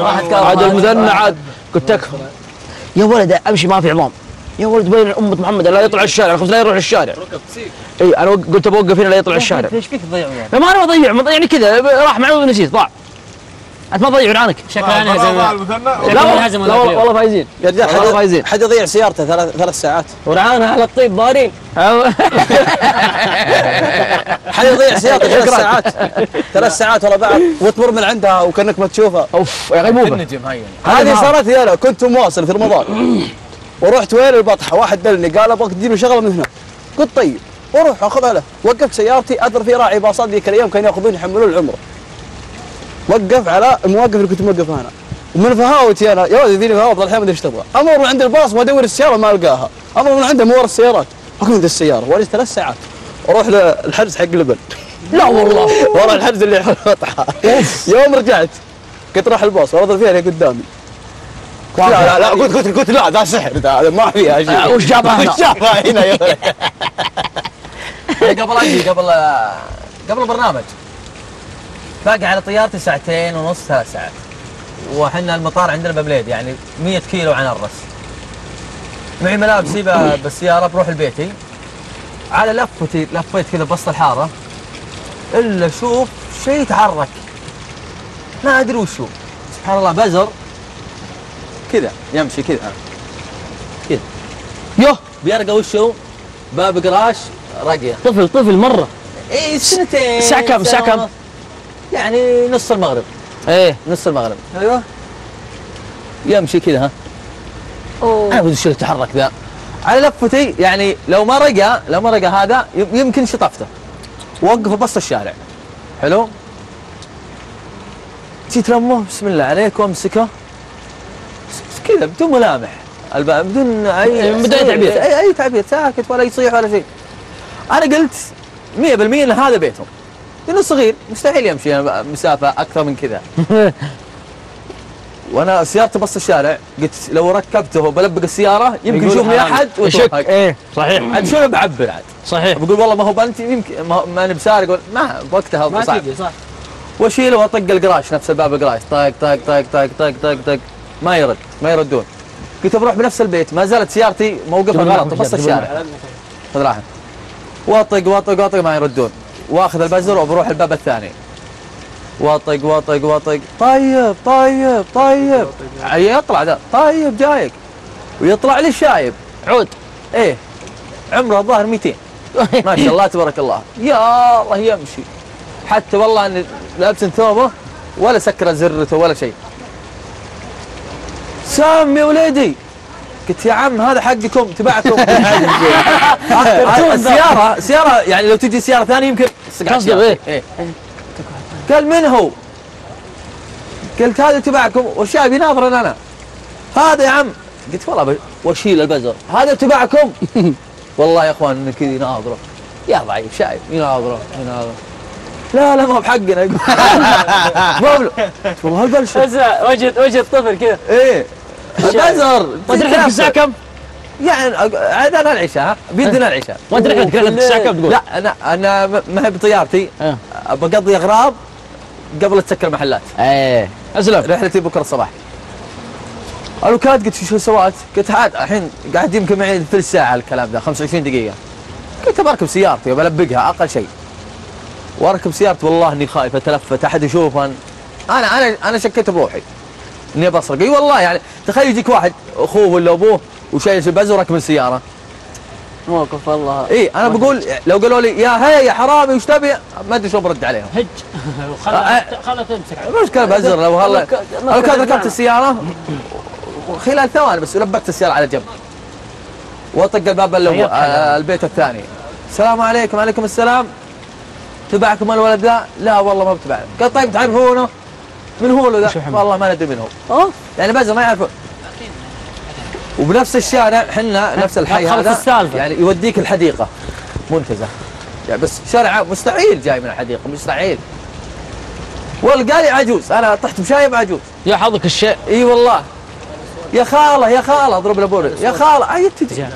عاد المثنى عاد قلت تكفى يا ولد أمشي ما في عظام. يا ولد بين أمة محمد؟ لا يطلع الشارع. لا يروح الشارع. اي أنا قلت بوقف هنا لا يطلع الشارع. ليش فيك تضيع ما أنا بضيع ما- يعني كذا راح معي ونسيت ضاع. أنت ما تضيع عنك. شكله أنا هزم لا والله لا فايزين. يا رجال حد فايزين. حد يضيع سيارته ثلاث ثلاث ساعات. ورعانا على الطيب ضارين. حد يضيع سيارته ثلاث ساعات. ثلاث ساعات ورا بعض وتمر من عندها وكأنك ما تشوفها أوف يا غيبوبة. النجم هاي. هذه صارت لي أنا كنت مواصل في رمضان. ورحت وين؟ البطحة. واحد دلني قال أبغاك تجيب شغلة من هنا. قلت طيب وروح أخذها له. وقفت سيارتي أدري في راعي باصات ذيك الأيام كانوا ياخذون يحملون العمرة. وقف على المواقف اللي كنت موقف أنا. ومن فهاوتي أنا يا ولد يديني فهاوت الحين ما أدري إيش تبغى. أمر من عند الباص وادور السيارة ما ألقاها. أمر من عنده مور السيارات. اكون ذي السيارة. واجلس ثلاث ساعات؟ أروح للحجز حق لبن. لا والله. ورا الحجز اللي فتحه يوم رجعت قلت راح الباص. ورد فيها اللي قدامي. لا لا لا قلت قلت قلت لا ذا سحر ذا ما فيها شيء آه، وش جابها هنا؟ وش جابها هنا يا؟ قبل أجي قبل قبل البرنامج. باقي على طيارتي ساعتين ونص ثلاث ساعات. وحنا المطار عندنا ببليد يعني 100 كيلو عن الرس. معي ملابسي ب- بالسيارة بروح لبيتي. على لفتي لفيت كذا بوسط الحارة. إلا أشوف شيء يتحرك. ما أدري وشو. سبحان الله بزر. كذا يمشي كذا. كذا. يوه بيرقى وشو؟ باب قراش رقية. طفل طفل مرة. اي سنتين الساعة كم؟ الساعة كم؟ يعني نص المغرب. إيه نص المغرب. أيوه. يمشي كذا ها؟ أنا بدي يتحرك ذا؟ على لفتي يعني لو ما رقى لو ما رقى هذا يم- يمكن شطفته. وقف بسط الشارع. حلو؟ جيت لمه بسم الله عليك وامسكه بس- بس كذا بدون ملامح. بدون اي بدون أي تعبير. اي أي تعبير ساكت ولا يصيح ولا شيء أنا قلت 100% إن هذا بيتهم. لأنه صغير مستحيل يمشي مسافة أكثر من كذا. وأنا سيارتي بس الشارع قلت لو ركبته وبلبق السيارة يمكن يشوفني. أحد يشك. ويتوهق. إيه صحيح. عاد شنو بعبر عاد؟ صحيح. بقول والله ما هو بنتي يمكن ما, ما أنا بسارق ما وقتها ما صعب. صح. وأشيله وأطق القراش نفس الباب القراش. طق طق طق طق طق طق طق ما يرد ما يردون. قلت بروح بنفس البيت. ما زالت سيارتي موقفها غلط بس الشارع. خذ راحه وأطق وأطق وأطق ما يردون. واخذ البزر وبروح الباب الثاني. واطق واطق واطق. طيب طيب طيب. يطلع ذا. طيب جايك. ويطلع لي الشايب. عود. إيه. عمره الظاهر 200 ما شاء الله تبارك الله. يا الله يمشي. حتى والله إني لابس ثوبه ولا سكر زرته ولا شيء. سام يا وليدي. قلت يا عم هذا حقكم تبعكم. السيارة سيارة يعني لو تجي سيارة ثانية يمكن تصق على تصدق سيارتي. إيه. قال من هو؟ قلت هذا تبعكم والشايب يناظرني أنا. هذا يا عم. قلت والله واشيل البزر. هذا تبعكم. والله يا إخوان إن كذا يناظره يا ضعيف شايف يناظره يناظره لا لا ما بحقنا. يقول ما والله البلشة بس وجه وجه الطفل كذا. إيه. البزر رحلتك الساعة كم؟ يعني عاد أنا العشاء؟ بيدنا العشاء. وانت رحلتك رحلتك الساعة كم تقول؟ لا أنا أنا ما هي بطيارتي. آه. بقضي أغراض قبل تسكر المحلات إيه. أسلم. رحلتي بكرة الصباح. الوكاد قلت شو سويت؟ قلت عاد الحين قاعد يمكن معي ثلث ساعه الكلام ذا 25 دقيقة. قلت بركب سيارتي بلبقها أقل شيء. وأركب سيارتي والله إني خايف أتلفت أحد يشوف أنا أنا أنا أنا شكيت بروحي. إني بسرق اي والله يعني تخيل يجيك واحد أخوه ولا أبوه وشايل البز وراكب السياره موقف والله. اي أنا بقول لو قالوا لي يا هي يا حرامي وش تبي؟ ما أدري شو برد عليهم. هج. خلها خلها تمسك. مشكلة بزر لو هلا لو كان ركبت السيارة. خلال ثواني بس لبكت السيارة على جنب. وأطق الباب اللي هو آه، البيت الثاني. السلام عليكم وعليكم السلام. تبعكم الولد ذا؟ لا والله ما بتبعنا. قال طيب تعرفونه؟ من هو له ذا؟ والله ما ندري من هو. أوف. يعني بزر ما يعرفون وبنفس الشارع حنا نفس الحي هذا السالفة. يعني يوديك الحديقة. منتزه. يعني بس شارع مستحيل جاي من الحديقة مستحيل والقى لي عجوز أنا طحت بشايب عجوز. يا حظك الشيء. إي والله. يا خالة يا خالة اضرب له يا خالة عيت تجي؟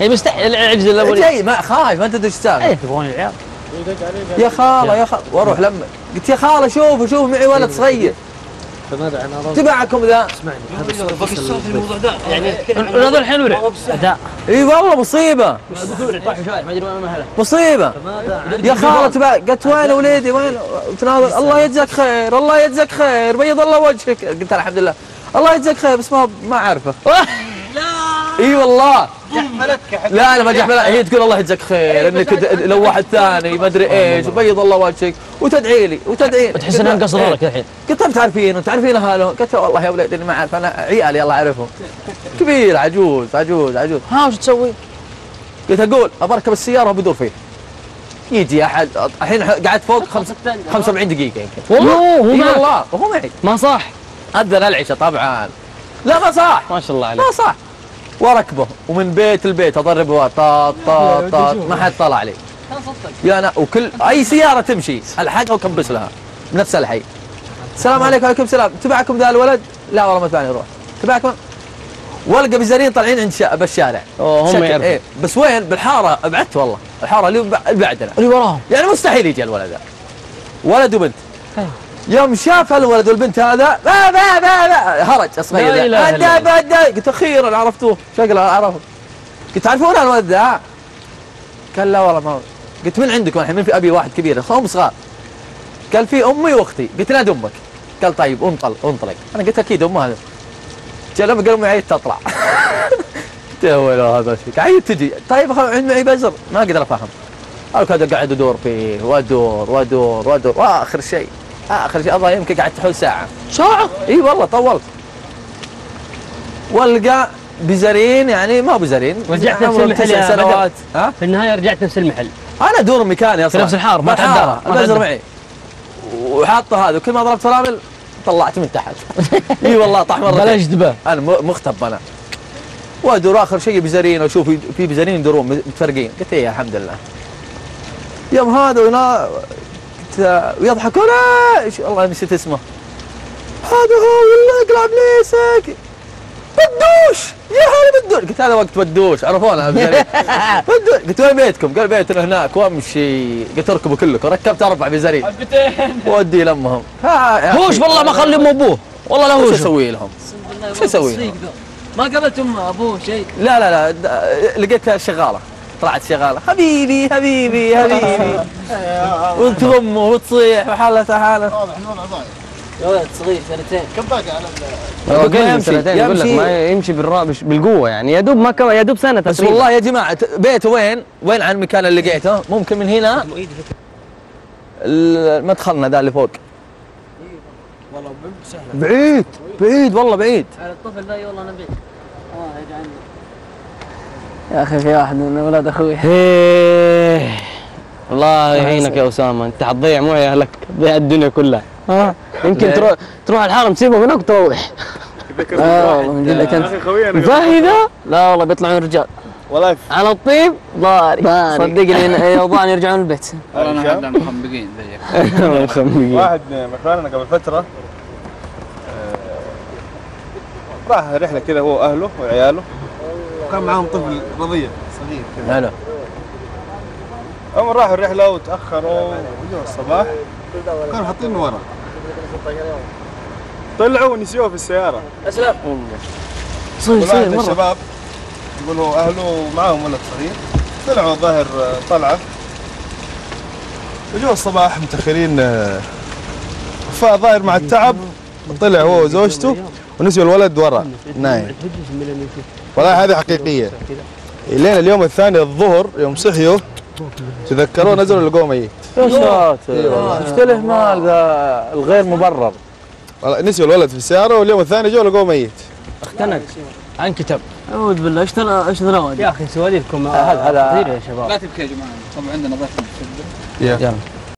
هي مستحيل العجز الأولي. جاي ما خايف ما أنت إيش السالفه إيه تبغون العيال. يا خالة يا خالة. وأروح لما قلت يا خالة شوف شوف معي ولد صغير. فماذا عن؟ تبعكم ذا. اسمعني هذا السالفه الموضوع ذا يعني الحين ورع اداء إي والله مصيبة. مصيبة. يا خالة تبع قلت وين وليدي؟ وين؟ تناظر. الله يجزاك خير. الله يجزاك خير. بيض الله وجهك. قلت الحمد لله. الله يجزاك خير بس ما ما أعرفه. إي والله. لا لا ما جحملت هي تقول الله يجزاك خير إنك د- لو واحد ثاني ما أدري إيش بيض الله وجهك. وتدعي لي وتدعي لي. تحس إنها مقصره لك الحين. قلت لها بتعرفين وتعرفين اهله قلت لها والله يا وليدي إني ما أعرف أنا عيالي الله أعرفهم. كبير عجوز عجوز عجوز. ها وش تسوي؟ قلت أقول ابركب السياره وبدور فيه يجي أحد الحين قعدت فوق خمس 75 دقيقة يمكن. والله هو إي معك. والله وهو معي. ما صح أذن العشاء طبعا. لا ما صح ما شاء الله عليك. ما صح واركبه ومن بيت لبيت اضرب طاط طاط طاط ما حد طلع لي يا أنا وكل أي سيارة تمشي الحقها وكبس لها. نفس الحي. السلام عليكم وعليكم السلام. تبعكم ذا الولد؟ لا والله ما ثاني روح تبعكم؟ والقى بزارين طالعين عند شا... بالشارع. هم يعرفوا. إيه بس وين؟ بالحارة. أبعدت والله. الحارة اللي بع- اللي بعدنا. اللي وراهم. يعني مستحيل يجي الولد ذا. ولد وبنت. يوم شاف الولد والبنت هذا لا لا لا لا هرج صغير لا إله إلا أدى. بدى قلت أخيرا عرفتوه شكله عرفه. قلت تعرفون الولد ذا؟ قال لا والله ما هو. قلت من عندكم الحين؟ من في أبي واحد كبير هم صغار قال في أمي وأختي. قلت نادي أمك. قال طيب انطلق انطلق. أنا قلت أكيد امها هذا جاء لما قال امي عيد تطلع. قلت يا ويلو هذا إيش عيد تجي. طيب عند معي بزر. ما أقدر أفهم. كنت قاعد أدور فيه. وأدور وأدور وأدور. وآخر شيء. آخر شيء الظاهر يمكن قعدت حول ساعة. ساعة؟ إي والله طولت والقى بزرين يعني ما بزرين. رجعت نفس المحل يا سنوات. ها؟ في النهاية رجعت نفس المحل. أنا أدور مكاني أصلا في نفس الحارة، ما ما البزر. معي وحاطة هذا وكل ما ضربت فرامل طلعت من تحت. إي والله طاح مره بلاش دبه أنا مختب أنا. وأدور آخر شيء بزرين وأشوف في بزرين يدورون متفرقين. قلت إيه الحمد لله. يوم هذا ويضحكون إيش؟ والله نسيت اسمه. هذا هو ولا اقلع بليسك بدوش! يا هلا بدوش. قلت هذا وقت بدوش. عرفونا بزرين. بدوش. قلت وين بيتكم؟ قال بيتنا هناك. وامشي. قلت اركبوا كلكم. ركبت أربع بزرين. ودي لمهم. هوش. والله ما خلي ام ابوه والله لا وش هوش. أسوي لهم؟ شو أسوي لهم؟ ما قابلت ام أبوه شيء. لا لا لا. لقيتها شغالة. طلعت شغالة. حبيبي حبيبي حبيبي. وتضمه وتصيح وحالته حالة. واضح ضايع يا ولد صغير سنتين. كم باقي على يمشي، سنتين يقول لك يمشي. ما يمشي بالرا بش- بالقوة يعني. يا دوب ما كم يا دوب سنة بس. والله يا جماعة بيته وين؟ وين عن المكان اللي لقيته؟ ممكن من هنا. مدخلنا ذا اللي فوق. والله بعيد بعيد والله بعيد. على الطفل ذا والله نبي آه يجعلني يا أخي في واحد من أولاد أخوي. إيه الله يعينك يا أسامة أنت حتضيع معي أهلك تضيع الدنيا كلها. ها يمكن ليه؟ تروح تروح الحرم تسيبهم هناك وتروح. والله من جد أنت. فاهي ذا؟ لا والله بيطلعون رجال. والله على الطيب؟ ضاري صدقني يوضعني يرجعون البيت. أنا؟ حد مخنبقين زيك. مخمقين. واحد من أخواننا قبل فترة آه، راح رحلة كذا هو وأهله وعياله. وكان معاهم طفل رضيع. صغير كذا حلو هم راحوا الرحلة وتأخروا وجوا الصباح. كانوا حاطين ورا. طلعوا ونسيوه في السيارة. أسلم. صير واحد صير من مرة. الشباب يقول هو أهله ومعاهم ولد صغير. طلعوا الظاهر طلعة. وجوا الصباح متأخرين آه، فظاهر مع التعب. طلع هو وزوجته ونسيوا الولد ورا. نايم. والله هذه حقيقية. لين اليوم الثاني الظهر يوم صحيوا تذكروا نزلوا لقوه ميت يا ساتر. إيش الاهمال ذا الغير مبرر. والله نسيوا الولد في السيارة واليوم الثاني جو لقوه ميت اختنق انكتب أعوذ بالله. إيش ترى إيش يا أخي سواليفكم هذا- هذا- كثير يا شباب. لا تبكي يا جماعة. طبعا عندنا ضيف يلا.